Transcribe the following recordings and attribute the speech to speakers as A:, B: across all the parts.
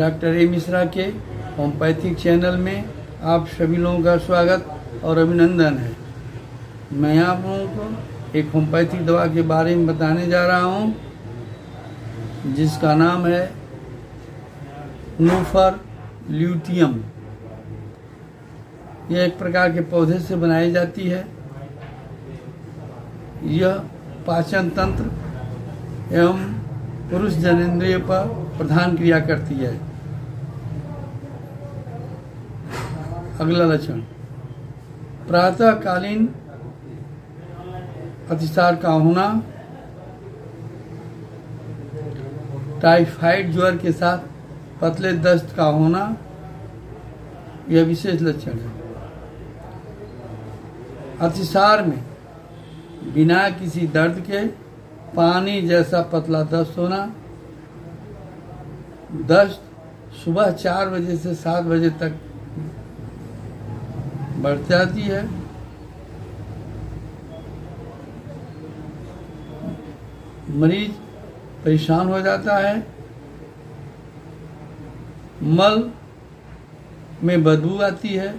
A: Doctor A Mishra के homeopathic channel में आप सभी लोगों का स्वागत और अभिनंदन है। मैं आप लोगों को एक होम्योपैथिक दवा के बारे में बताने जा रहा हूँ, जिसका नाम है नूफर ल्यूटियम। यह एक प्रकार के पौधे से बनाई जाती है। यह पाचन तंत्र एवं पुरुष जनेन्द्रिय पर प्रधान क्रिया करती है। अगला लक्षण प्रातःकालीन अतिसार का होना, टाइफाइड ज्वर के साथ पतले दस्त का होना, यह विशेष लक्षण है। अतिसार में बिना किसी दर्द के पानी जैसा पतला दस्त होना, दस्त सुबह चार बजे से सात बजे तक बढ़ जाती है। मरीज़ परेशान हो जाता है। मल में बदबू आती है।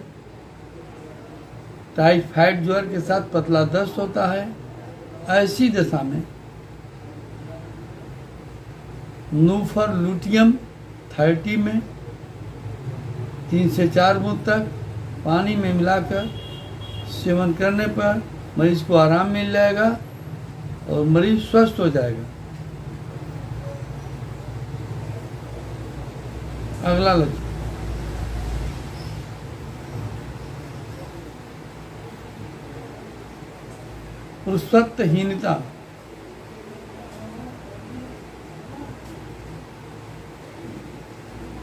A: टाइफाइड ज्वर के साथ पतला दस्त होता है। ऐसी दशा में नूफर लुटियम थर्टी में तीन से चार बूंद तक पानी में मिलाकर सेवन करने पर मरीज़ को आराम मिल जाएगा और मरीज़ स्वस्थ हो जाएगा। अगला लक्ष्य पुरुषत्वहीनता।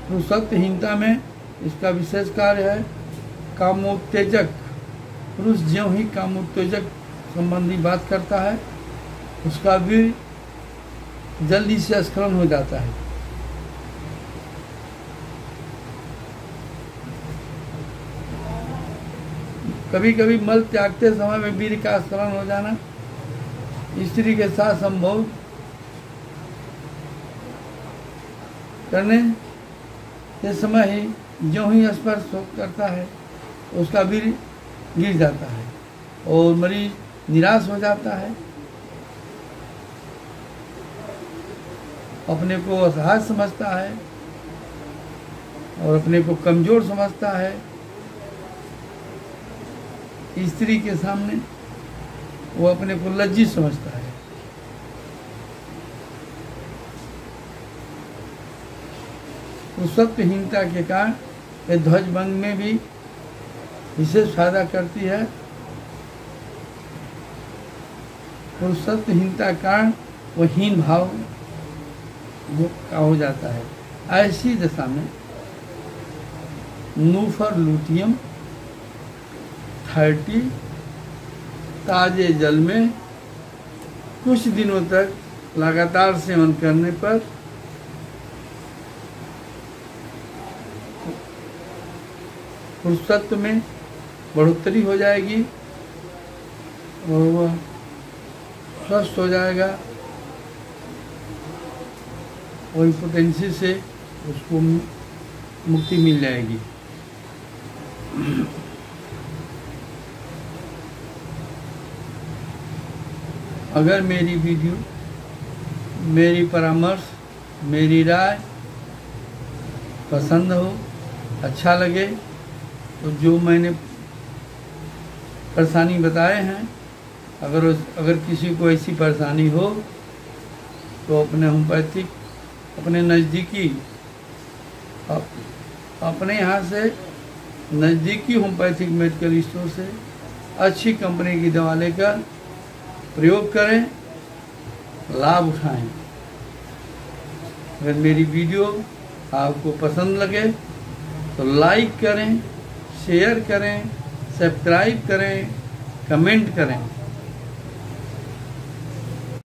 A: पुरुषत्वहीनता में इसका विशेष कार्य है कामोत्तेजक। पुरुष ज्यों ही कामोत्तेजक संबंधी बात करता है, उसका भी जल्दी से स्खलन हो जाता है। कभी कभी मल त्यागते समय में वीर का स्खलन हो जाना, स्त्री के साथ संभव करने के समय ही जो ही स्पर्श करता है। उसका वीर गिर जाता है और मरीज़ निराश हो जाता है। अपने को असहाय समझता है और अपने को कमज़ोर समझता है। स्त्री के सामने वो अपने को लज्जित समझता है। उस सत्यहीनता के कारण ध्वज भंग में भी विशेष फ़ायदा करती है। पुरुषत्वहीनता कारण वो हीन भाव का हो जाता है। ऐसी दशा में नूफर लूटियम थर्टी ताजे जल में कुछ दिनों तक लगातार सेवन करने पर पुरुषत्व में बढ़ोतरी हो जाएगी और वह स्वस्थ हो जाएगा। और इम्पोटेंसी से उसको मुक्ति मिल जाएगी। अगर मेरी वीडियो मेरी परामर्श, मेरी राय पसंद हो अच्छा लगे तो जो मैंने परेशानी बताए हैं। अगर उस, अगर किसी को ऐसी परेशानी हो तो अपने होम्योपैथिक, अपने नज़दीकी अपने यहाँ से नज़दीकी होम्योपैथिक मेडिकल स्टोर से अच्छी कंपनी की दवा लेकर प्रयोग करें, लाभ उठाएँ। अगर मेरी वीडियो आपको पसंद लगे तो लाइक करें, शेयर करें सब्सक्राइब करें कमेंट करें।